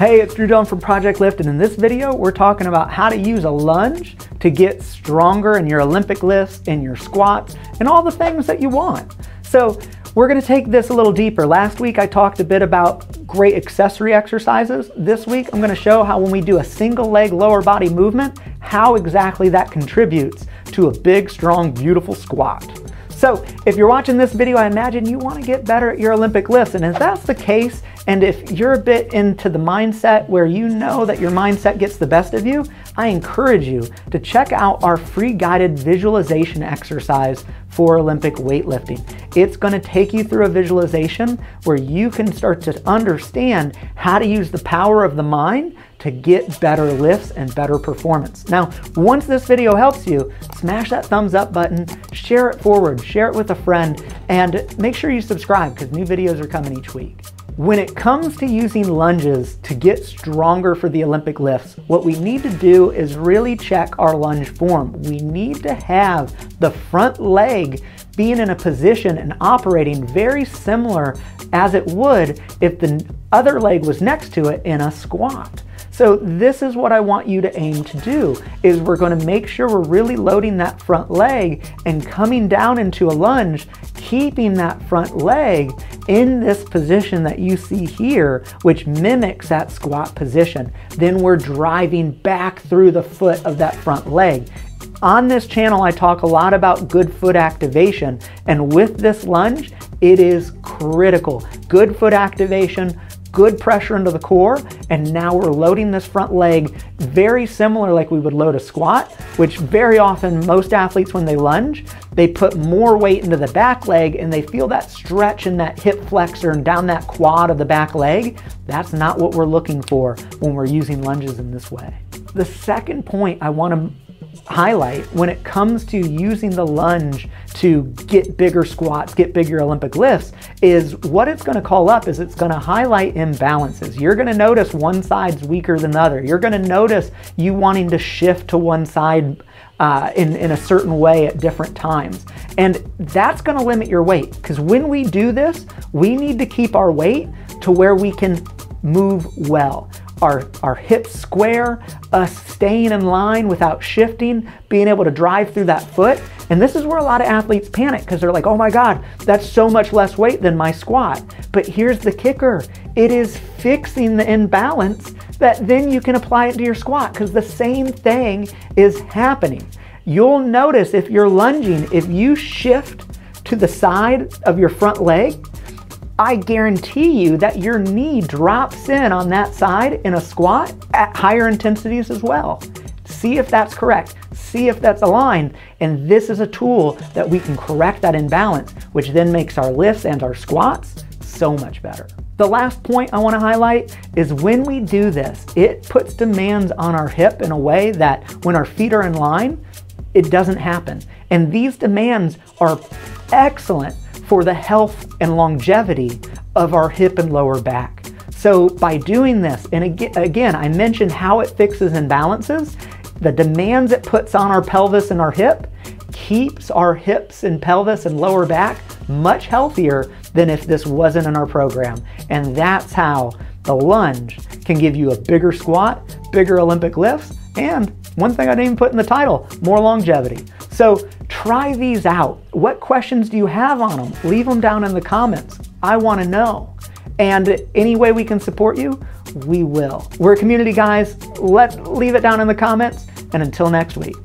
Hey, it's Drew Dillon from Project Lift, and in this video, we're talking about how to use a lunge to get stronger in your Olympic lifts, in your squats, and all the things that you want. So we're gonna take this a little deeper. Last week, I talked a bit about great accessory exercises. This week, I'm gonna show how when we do a single leg lower body movement, how exactly that contributes to a big, strong, beautiful squat. So if you're watching this video, I imagine you wanna get better at your Olympic lifts. And if that's the case, and if you're a bit into the mindset where you know that your mindset gets the best of you, I encourage you to check out our free guided visualization exercise for Olympic weightlifting. It's going to take you through a visualization where you can start to understand how to use the power of the mind to get better lifts and better performance. Now, once this video helps you, smash that thumbs up button, share it forward, share it with a friend, and make sure you subscribe because new videos are coming each week. When it comes to using lunges to get stronger for the Olympic lifts, what we need to do is really check our lunge form. We need to have the front leg being in a position and operating very similar as it would if the other leg was next to it in a squat. So this is what I want you to aim to do, is we're gonna make sure we're really loading that front leg and coming down into a lunge, keeping that front leg in this position that you see here, which mimics that squat position. Then we're driving back through the foot of that front leg. On this channel, I talk a lot about good foot activation, and with this lunge, it is critical. Good foot activation, good pressure into the core, and now we're loading this front leg very similar like we would load a squat, which very often most athletes when they lunge, they put more weight into the back leg and they feel that stretch in that hip flexor and down that quad of the back leg. That's not what we're looking for when we're using lunges in this way. The second point I want to highlight when it comes to using the lunge to get bigger squats, get bigger Olympic lifts, is what it's gonna call up is it's gonna highlight imbalances. You're gonna notice one side's weaker than the other. You're gonna notice you wanting to shift to one side uh, in, in a certain way at different times. And that's gonna limit your weight because when we do this, we need to keep our weight to where we can move well our, our hips square, us staying in line without shifting, being able to drive through that foot. And this is where a lot of athletes panic because they're like, oh my God, that's so much less weight than my squat. But here's the kicker it is fixing the imbalance that then you can apply it to your squat because the same thing is happening. You'll notice if you're lunging, if you shift to the side of your front leg, I guarantee you that your knee drops in on that side in a squat at higher intensities as well. See if that's correct. See if that's aligned. And this is a tool that we can correct that imbalance, which then makes our lifts and our squats so much better. The last point I want to highlight is when we do this, it puts demands on our hip in a way that when our feet are in line, it doesn't happen. And these demands are excellent for the health and longevity of our hip and lower back. So by doing this, and again, I mentioned how it fixes imbalances, the demands it puts on our pelvis and our hip keeps our hips and pelvis and lower back much healthier than if this wasn't in our program. And that's how the lunge can give you a bigger squat, bigger Olympic lifts, and one thing I didn't even put in the title, more longevity. So try these out. What questions do you have on them? Leave them down in the comments. I want to know. And any way we can support you, we will. We're a community, guys. Let's leave it down in the comments. And until next week.